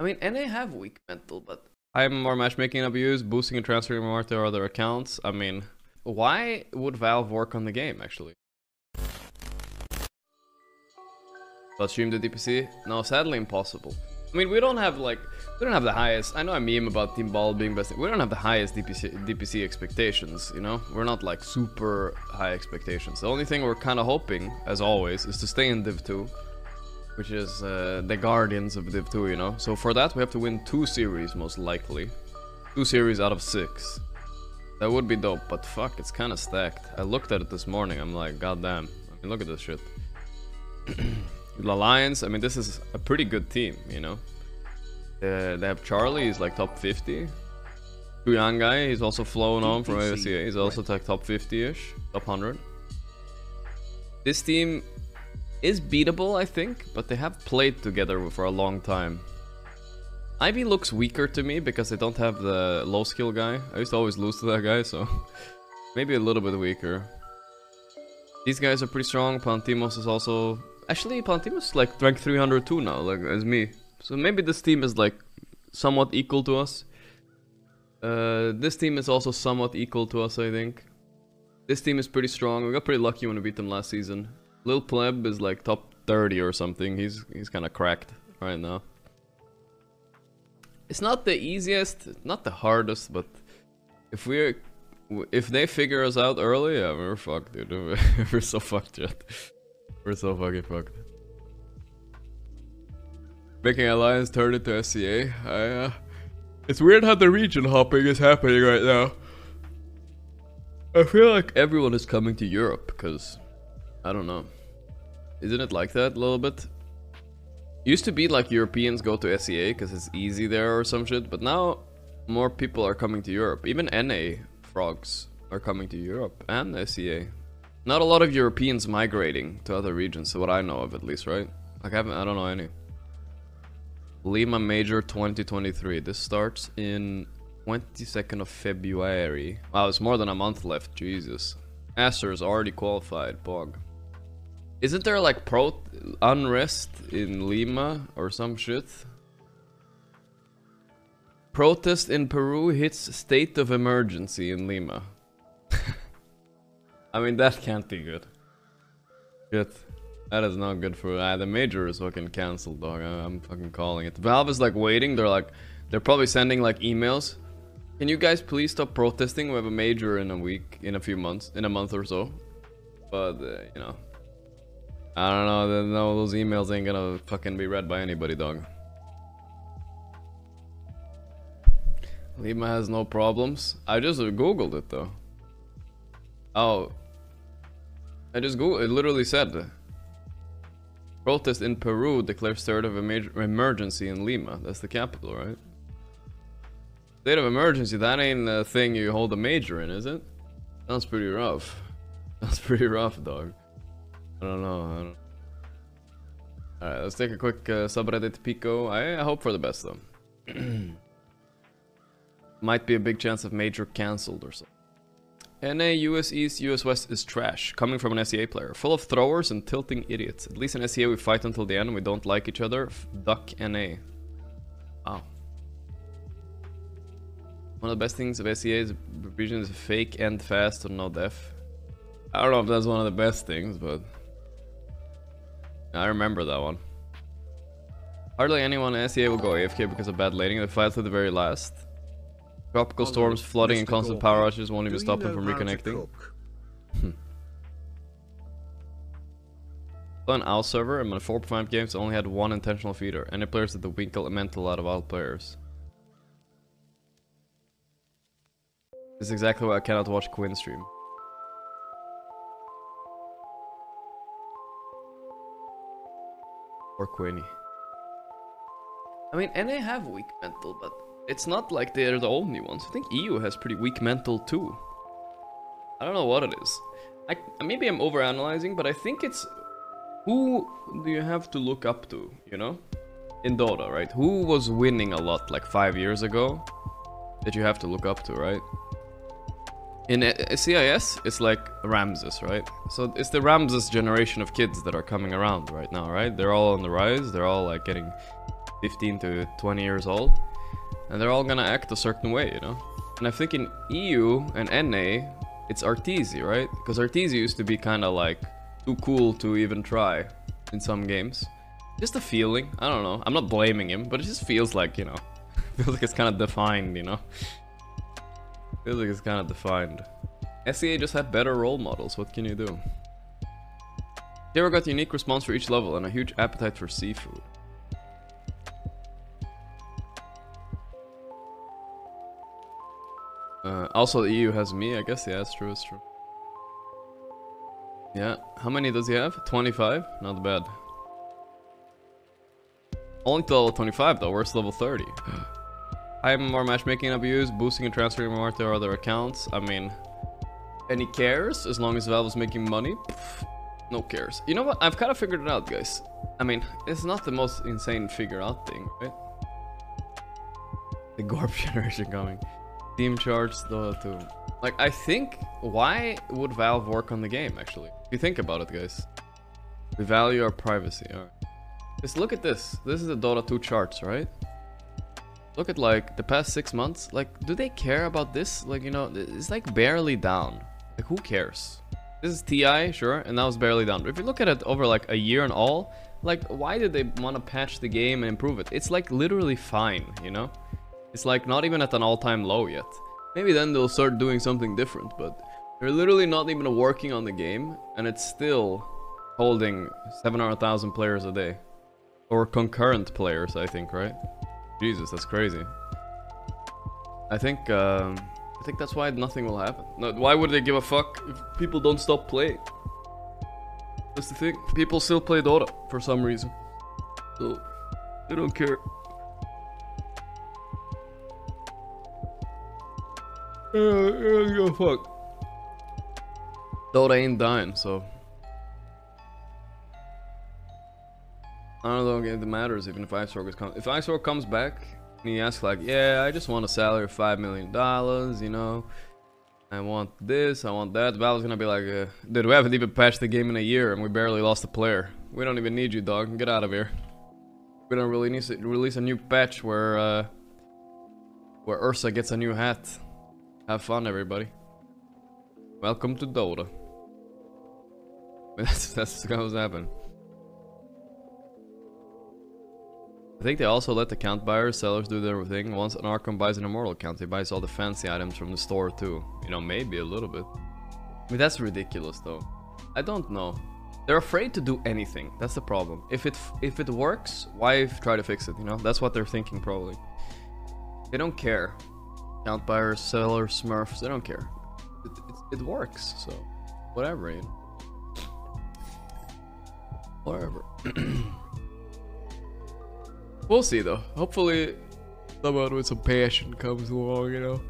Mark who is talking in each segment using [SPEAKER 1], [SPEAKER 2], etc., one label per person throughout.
[SPEAKER 1] I mean, NA have weak mental, but I'm more matchmaking abuse, boosting and transferring MMR to other accounts. I mean, why would Valve work on the game actually? But stream the DPC? No, sadly impossible. I mean, we don't have like, we don't have the highest. I know a meme about Team Ball being best. We don't have the highest DPC, DPC expectations. You know, we're not like super high expectations. The only thing we're kind of hoping, as always, is to stay in Div 2, which is uh, the Guardians of Div 2. You know, so for that we have to win two series most likely, two series out of six. That would be dope, but fuck, it's kind of stacked. I looked at it this morning. I'm like, goddamn. I mean, look at this shit. The Lions, I mean, this is a pretty good team, you know. Uh, they have Charlie, he's like top 50. Young guy, he's also flown on from AFCA. He's also like top 50-ish, top 100. This team is beatable, I think, but they have played together for a long time. Ivy looks weaker to me because they don't have the low skill guy. I used to always lose to that guy, so maybe a little bit weaker. These guys are pretty strong. Pantimos is also Actually, Pantimus like rank 302 now, like as me. So maybe this team is like somewhat equal to us. Uh, this team is also somewhat equal to us, I think. This team is pretty strong. We got pretty lucky when we beat them last season. Lil Pleb is like top 30 or something. He's he's kind of cracked right now. It's not the easiest, not the hardest, but if we're if they figure us out early, yeah, we're fucked, dude. we're so fucked yet. We're so fucking fucked. Making Alliance turn into SEA. I, uh, it's weird how the region hopping is happening right now. I feel like everyone is coming to Europe because I don't know. Isn't it like that a little bit? Used to be like Europeans go to SEA because it's easy there or some shit, but now more people are coming to Europe. Even NA frogs are coming to Europe and SEA. Not a lot of Europeans migrating to other regions, so what I know of at least, right? Like I haven't, I don't know any. Lima Major 2023. This starts in 22nd of February. Wow, it's more than a month left. Jesus. Aster is already qualified. Bog. Isn't there like pro unrest in Lima or some shit? Protest in Peru hits state of emergency in Lima. I mean, that can't be good. Good. That is not good for... Uh, the major is fucking cancelled, dog. I, am fucking calling it. Valve is like waiting. They're like... They're probably sending like emails. Can you guys please stop protesting? We have a major in a week, in a few months, in a month or so. But, uh, you know. I don't know. No, those emails ain't gonna fucking be read by anybody, dog. Lima has no problems. I just googled it though. Oh, I just go. It literally said. Protest in Peru declares state of emergency in Lima. That's the capital, right? State of emergency. That ain't a thing you hold a major in, is it? Sounds pretty rough. That's pretty rough, dog. I don't know. I don't... Alright, let's take a quick uh, subreddit Pico. I, I hope for the best, though. Might be a big chance of major cancelled or something. NA, US East, US West is trash, coming from an SEA player. Full of throwers and tilting idiots. At least in SEA we fight until the end, we don't like each other. Duck NA. Wow. One of the best things of SEA is region is fake and fast or no def. I don't know if that's one of the best things, but... I remember that one. Hardly anyone in SEA will go AFK because of bad laning, they fight to the very last. Tropical storms, flooding, and constant power outages won't even stop them from reconnecting. On Owl server, and my 4.5 games only had one intentional feeder. Any players at the winkle mental out of all players. This is exactly why I cannot watch Quinn stream. Or Quinny. I mean, NA have weak mental, but it's not like they're the only ones. I think EU has pretty weak mental too. I don't know what it is. I, maybe I'm overanalyzing, but I think it's who do you have to look up to, you know? In Dota, right? Who was winning a lot like five years ago that you have to look up to, right? In eh, eh, CIS, it's like Ramzes, right? So it's the Ramzes generation of kids that are coming around right now, right? They're all on the rise. They're all like getting 15 to 20 years old, and they're all gonna act a certain way, you know. And I think in EU and NA, it's Arteezy, right? Because Arteezy used to be kind of like too cool to even try in some games. Just a feeling. I don't know. I'm not blaming him, but it just feels like you know, feels like it's kind of defined, you know. Feels like it's kind of defined. SEA just had better role models. What can you do? Hero got unique response for each level and a huge appetite for seafood. Uh, also, the EU has me, I guess. Yeah, it's true, true. Yeah, how many does he have? 25? Not bad. Only to level 25 though, where's level 30? I am more matchmaking abuse, boosting and transferring MMR to other accounts. I mean, any cares as long as Valve is making money? Pff, no cares. You know what? I've kind of figured it out, guys. I mean, it's not the most insane figure out thing, right? The Gorp generation coming. Team charts, though, too. Like, I think, why would Valve work on the game, actually? If you think about it, guys. We value our privacy, alright. Just look at this. This is the Dota 2 charts, right? Look at, like, the past six months. Like, do they care about this? Like, you know, it's, like, barely down. Like, who cares? This is TI, sure, and that was barely down. But if you look at it over, like, a year and all, like, why did they want to patch the game and improve it? It's, like, literally fine, you know? It's like not even at an all-time low yet. Maybe then they'll start doing something different, but they're literally not even working on the game, and it's still holding 700,000 players a day. Or concurrent players, I think, right? Jesus, that's crazy. I think, um, I think that's why nothing will happen. No, why would they give a fuck if people don't stop playing? That's the thing. People still play Dota for some reason. So, they don't care. Uh, uh, fuck. Dota ain't dying, so. I don't think it matters even if IceFrog comes. If IceFrog comes back and he asks like, yeah, I just want a salary of five million dollars, you know, I want this, I want that. Valve's gonna be like, uh, dude, we haven't even patched the game in a year and we barely lost a player. We don't even need you, dog. Get out of here. We're gonna release release a new patch where uh, where Ursa gets a new hat. Have fun, everybody. Welcome to Dota. That's that's what's happening. I think they also let the account buyers, sellers do their thing. Once an Archon buys an Immortal account, he buys all the fancy items from the store too. You know, maybe a little bit. I mean, that's ridiculous though. I don't know. They're afraid to do anything. That's the problem. If it if it works, why try to fix it? You know, that's what they're thinking probably. They don't care. Account buyers, sellers, smurfs, they don't care. It, it, it works, so whatever, you know. Whatever. We'll see though. Hopefully someone with some passion comes along, you know.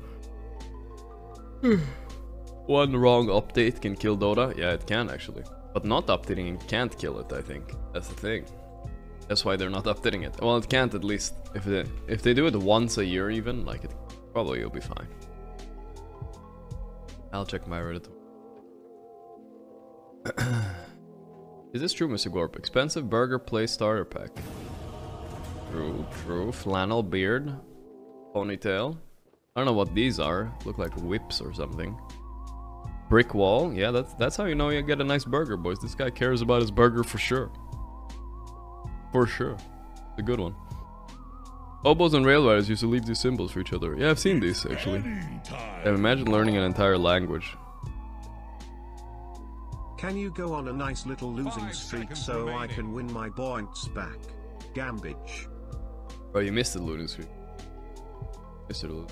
[SPEAKER 1] One wrong update can kill Dota. Yeah, it can actually. But not updating can't kill it, I think. That's the thing. That's why they're not updating it. Well, it can't at least. If they, if they do it once a year even, like it probably will be fine. I'll check my Reddit. Is this true, Mr. Gorp? Expensive burger play starter pack. True, true. Flannel beard. Ponytail. I don't know what these are. Look like whips or something. Brick wall. Yeah, that's that's how you know you get a nice burger, boys. This guy cares about his burger for sure. For sure. It's a good one. Obos and railriders used to leave these symbols for each other. Yeah, I've seen these actually. Yeah, imagine learning an entire language.
[SPEAKER 2] Can you go on a nice little losing streak so I can win my points back? Gambage.
[SPEAKER 1] Oh, you missed the looting screen. Mr. Lo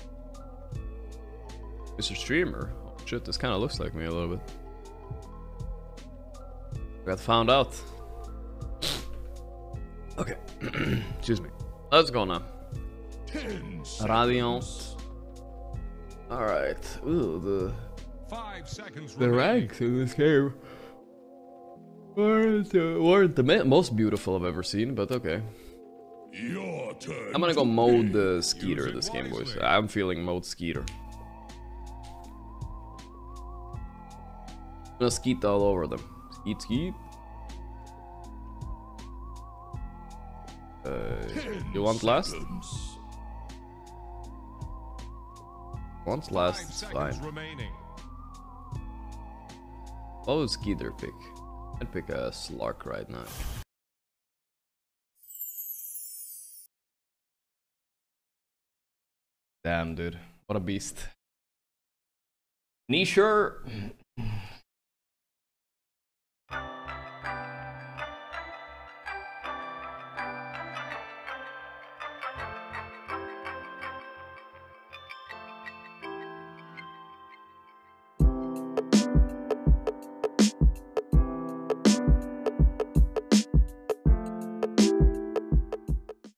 [SPEAKER 1] Mr. Streamer. Oh, shit, this kind of looks like me a little bit. I got found out. Okay. Excuse me. Let's go now. Radiant. Alright. Ooh, the
[SPEAKER 3] Five seconds
[SPEAKER 1] the ranks in this game weren't, uh, weren't the most beautiful I've ever seen, but okay.
[SPEAKER 3] Your turn.
[SPEAKER 1] I'm gonna go mode the. Skeeter this game, boys. I'm feeling mode Skeeter. I'm gonna skeet all over them. Skeet, skeet. Uh, you want last? Want last, it's fine.
[SPEAKER 3] remaining.
[SPEAKER 1] What would Skeeter pick? I'd pick a Slark right now. Damn, dude. What a beast. Nisha